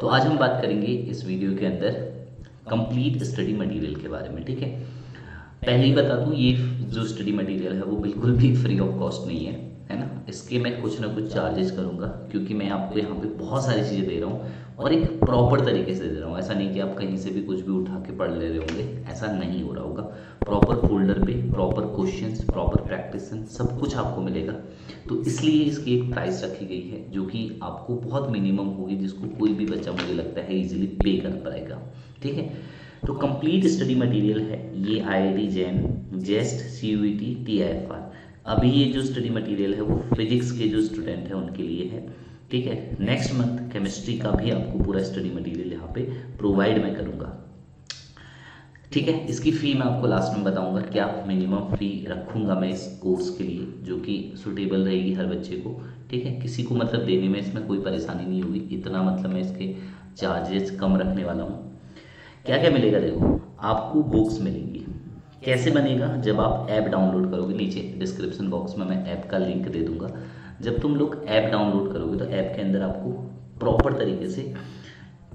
तो आज हम बात करेंगे इस वीडियो के अंदर कंप्लीट स्टडी मटेरियल के बारे में, ठीक है? पहले ही बता दूँ, ये जो स्टडी मटेरियल है वो बिल्कुल भी फ्री ऑफ़ कॉस्ट नहीं है। इसके मैं कुछ ना कुछ चार्जेस करूँगा, क्योंकि मैं आपको यहाँ पे बहुत सारी चीज़ें दे रहा हूँ और एक प्रॉपर तरीके से दे रहा हूँ। ऐसा नहीं कि आप कहीं से भी कुछ भी उठा के पढ़ ले रहे होंगे, ऐसा नहीं हो रहा होगा। प्रॉपर फोल्डर पे प्रॉपर क्वेश्चंस प्रॉपर प्रैक्टिस सब कुछ आपको मिलेगा। तो इसलिए इसकी एक प्राइस रखी गई है, जो कि आपको बहुत मिनिमम होगी, जिसको कोई भी बच्चा मुझे लगता है इजीली पे कर पाएगा। ठीक है? तो कंप्लीट स्टडी मटेरियल है, ये I I T Jain JEST C U T T I F R अभी ये जो स्टडी मटेरियल है वो फिजिक्स के जो स्टूडेंट हैं, उनके लिए है। ठीक है? नेक्स्ट मंथ केमिस्ट्री का भी आपको पूरा स्टडी मटेरियल यहाँ पे प्रोवाइड मैं करूँगा। ठीक है? इसकी फ़ी मैं आपको लास्ट में बताऊँगा क्या मिनिमम फ़ी रखूँगा मैं इस कोर्स के लिए, जो कि सुटेबल रहेगी हर बच्चे को। ठीक है? किसी को मतलब देने में इसमें कोई परेशानी नहीं होगी। इतना मतलब मैं इसके चार्जेस कम रखने वाला हूँ। क्या क्या मिलेगा देखो? आपको बुक्स मिलेंगी। कैसे बनेगा? जब आप ऐप डाउनलोड करोगे, नीचे डिस्क्रिप्शन बॉक्स में मैं ऐप का लिंक दे दूँगा। जब तुम लोग ऐप डाउनलोड करोगे तो ऐप के अंदर आपको प्रॉपर तरीके से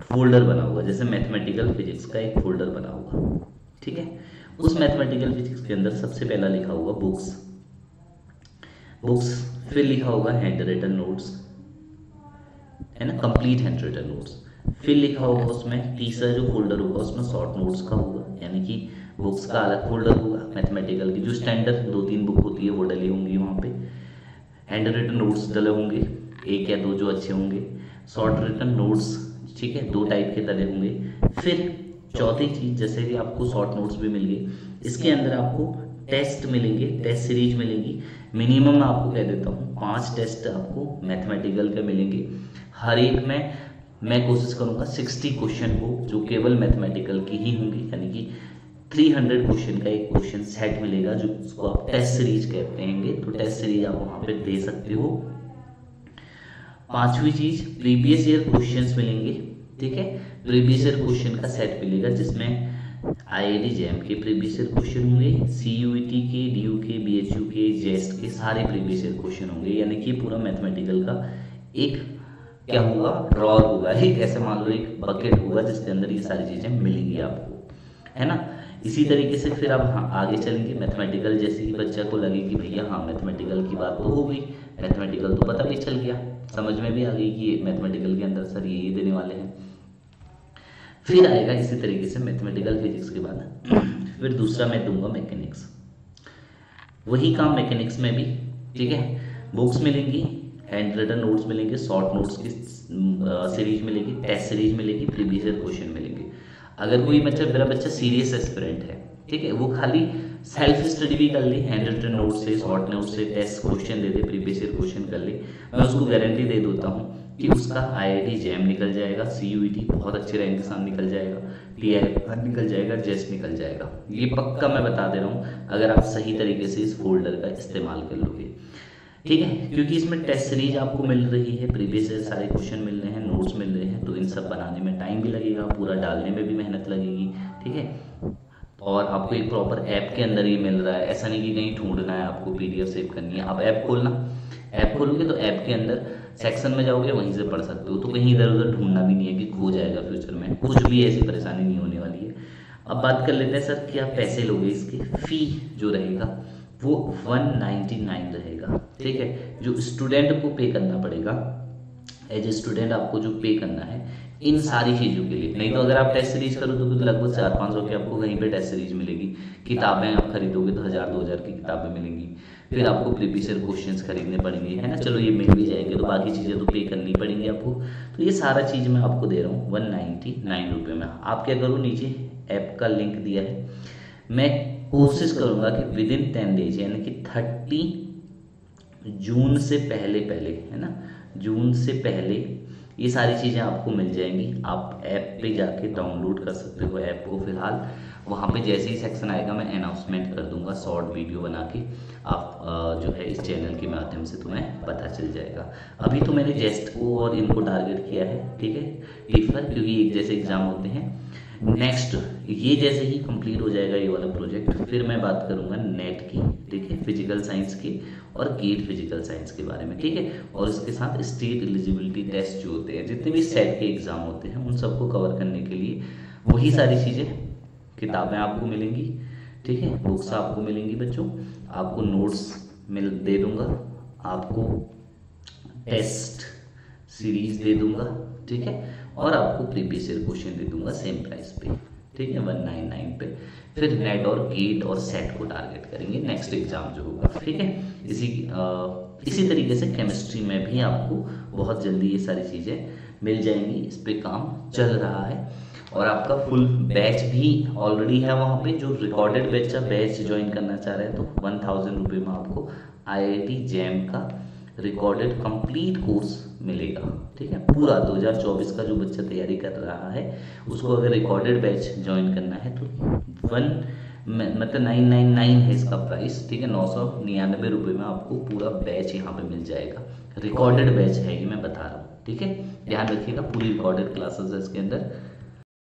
फोल्डर बना होगा। जैसे मैथमेटिकल फिजिक्स का एक फोल्डर बना होगा। ठीक है? उस मैथमेटिकल फिजिक्स के अंदर सबसे पहला लिखा होगा बुक्स बुक्स फिर लिखा होगा हैंड रिटन नोट्स है ना कंप्लीट हैंड रिटन नोट्स फिर लिखा होगा उसमें तीसरा जो फोल्डर होगा, उसमें शॉर्ट नोट्स का होगा। यानी कि बुक्स का अलग फोल्डर होगा मैथमेटिकल की जो स्टैंडर्ड दो तीन बुक होती है, वो डली होंगी वहाँ पे। हैंड रिटन नोट्स डले होंगे, एक या दो जो अच्छे होंगे। शॉर्ट रिटन नोट्स ठीक है, दो टाइप के डले होंगे। फिर चौथी चीज़, जैसे कि आपको शॉर्ट नोट्स भी मिल गए, इसके अंदर आपको टेस्ट मिलेंगे टेस्ट सीरीज़ मिलेंगी। मिनिमम मैं आपको कह देता हूँ, पाँच टेस्ट आपको मैथमेटिकल के मिलेंगे। हर एक में मैं कोशिश करूँगा सिक्सटी क्वेश्चन हो, जो केवल मैथमेटिकल की ही होंगी, यानी कि 300 क्वेश्चन का एक क्वेश्चन सेट मिलेगा जो उसको आप टेस्ट सीरीज़ कहते हैं। तो टेस्ट सीरीज़ आप वहाँ पे दे सकते हो। पांचवी चीज़ प्रीवियस ईयर क्वेश्चंस मिलेंगे, ठीक है? प्रीवियस ईयर क्वेश्चन का सेट मिलेगा जिसमें आईआईटी जेएम के प्रीवियस ईयर क्वेश्चन होंगे सीयूईटी के डीयू के बीएचयू के जेस्ट के सारे प्रीवियस ईयर क्वेश्चन होंगे। यानी कि पूरा मैथमेटिकल का एक क्या होगा? ड्रॉर होगा। एक ऐसे मान लो एक बकेट होगा जिसके अंदर ये सारी चीज़ें मिलेंगी आपको। है ना? इसी तरीके से फिर अब हाँ आगे चलेंगे। मैथमेटिकल जैसे ही बच्चा को लगे कि भैया हाँ मैथमेटिकल की बात तो हो गई। मैथमेटिकल तो पता भी चल गया। समझ में भी आ गई कि मैथमेटिकल के अंदर सर ये ये देने वाले हैं। फिर आएगा इसी तरीके से मैथमेटिकल फिजिक्स के बाद। फिर दूसरा मैं दूँगा मैकेनिक्स वही काम मैकेनिक्स में भी, ठीक है? बुक्स मिलेंगी हैंड रिटन नोट्स मिलेंगे शॉर्ट नोट्स की सीरीज़ मिलेगी टेस्ट सीरीज़ मिलेगी प्रीवियस क्वेश्चन मिलेंगे। अगर कोई बच्चा, मेरा बच्चा सीरियस एस्पिरेंट है, ठीक है? वो खाली सेल्फ स्टडी भी कर ली हैंड रिटन नोट से शॉर्ट नोट से टेस्ट क्वेश्चन दे दे प्रीवियस ईयर क्वेश्चन कर ले। मैं उसको गारंटी दे देता हूँ कि उसका आई जैम निकल जाएगा सी टी बहुत अच्छे रैंक के साथ निकल जाएगा टी निकल जाएगा जेस्ट निकल जाएगा। ये पक्का मैं बता दे रहा हूँ, अगर आप सही तरीके से इस फोल्डर का इस्तेमाल कर लोगे। ठीक है? क्योंकि इसमें टेस्ट सीरीज़ आपको मिल रही है प्रीवियस सारे क्वेश्चन मिल रहे हैं नोट्स मिल रहे हैं तो इन सब बनाने में टाइम भी लगेगा, पूरा डालने में भी मेहनत लगेगी, ठीक है? और आपको एक प्रॉपर ऐप के अंदर ही मिल रहा है, ऐसा नहीं कि कहीं ढूंढना है आपको पीडीएफ सेव करनी है। आप ऐप खोलना ऐप खोलोगे तो ऐप के अंदर सेक्शन में जाओगे, वहीं से पढ़ सकते हो तो कहीं इधर उधर ढूंढना भी नहीं है कि खो जाएगा फ्यूचर में। कुछ भी ऐसी परेशानी नहीं होने वाली है। अब बात कर लेते हैं, सर, क्या पैसे लोगे इसके? फ़ी जो रहेगा वो 199 रहेगा ठीक है। जो स्टूडेंट को पे करना पड़ेगा एज ए स्टूडेंट आपको जो पे करना है इन सारी चीज़ों के लिए। नहीं तो अगर आप टेस्ट सीरीज़ करो तो लगभग चार पाँच सौ की आपको कहीं पे टेस्ट सीरीज़ मिलेगी। किताबें आप खरीदोगे तो हज़ार दो हज़ार की किताबें मिलेंगी। फिर आपको प्रीवियस क्वेश्चंस खरीदने पड़ेंगे है ना? चलो ये मिल भी जाएँगे तो बाकी चीज़ें तो पे करनी पड़ेंगी आपको। तो ये सारा चीज़ मैं आपको दे रहा हूँ वन नाइन्टी नाइन रुपये में। आप क्या करो नीचे ऐप का लिंक दिया है मैं कोशिश करूँगा कि विद इन टेन डेज़ यानी कि थर्टी जून से पहले पहले, है ना? जून से पहले ये सारी चीज़ें आपको मिल जाएँगी। आप ऐप पे जाके डाउनलोड कर सकते हो ऐप को फ़िलहाल। वहाँ पे जैसे ही सेक्शन आएगा, मैं अनाउंसमेंट कर दूँगा शॉर्ट वीडियो बना के। आप जो है इस चैनल के माध्यम से तुम्हें पता चल जाएगा। अभी तो मैंने जेस्ट को और इनको टारगेट किया है, ठीक है? टिफर क्योंकि एक जैसे एग्ज़ाम होते हैं। नेक्स्ट ये जैसे ही कंप्लीट हो जाएगा ये वाला प्रोजेक्ट फिर मैं बात करूँगा नेट की, ठीक है? फ़िज़िकल साइंस की और गेट फ़िज़िकल साइंस के बारे में, ठीक है? और इसके साथ स्टेट एलिजिबिलिटी टेस्ट जो होते हैं, जितने भी सेट के एग्ज़ाम होते हैं, उन सबको कवर करने के लिए वही सारी चीज़ें, किताबें आपको मिलेंगी, ठीक है? बुक्स आपको मिलेंगी बच्चों, आपको नोट्स मिल, दे दूँगा, आपको टेस्ट सीरीज़ दे दूँगा ठीक है? और आपको प्रीवियस ईयर क्वेश्चन दे दूँगा सेम प्राइस पे ठीक है? वन नाइन नाइन पे। फिर नेट और गेट और सेट को टारगेट करेंगे नेक्स्ट एग्ज़ाम जो होगा ठीक है? इसी आ, इसी तरीके से केमिस्ट्री में भी आपको बहुत जल्दी ये सारी चीज़ें मिल जाएँगी इस पर काम चल रहा है। और आपका फुल बैच भी ऑलरेडी है वहाँ पे जो रिकॉर्डेड बैच का बैच ज्वाइन करना चाह रहे हैं तो वन थाउज़ेंड रुपये में आपको आई आई का रिकॉर्डेड कंप्लीट कोर्स मिलेगा, ठीक है? पूरा 2024 का जो बच्चा तैयारी कर रहा है, उसको अगर रिकॉर्डेड बैच ज्वाइन करना है तो वन मतलब नाइन नाइन नाइन है इसका प्राइस ठीक है? नौ सौ निन्यानवे रुपये में आपको पूरा बैच यहाँ पे मिल जाएगा। रिकॉर्डेड बैच है ये मैं बता रहा हूँ, ठीक है? ध्यान रखिएगा, पूरी रिकॉर्डेड क्लासेस है इसके अंदर।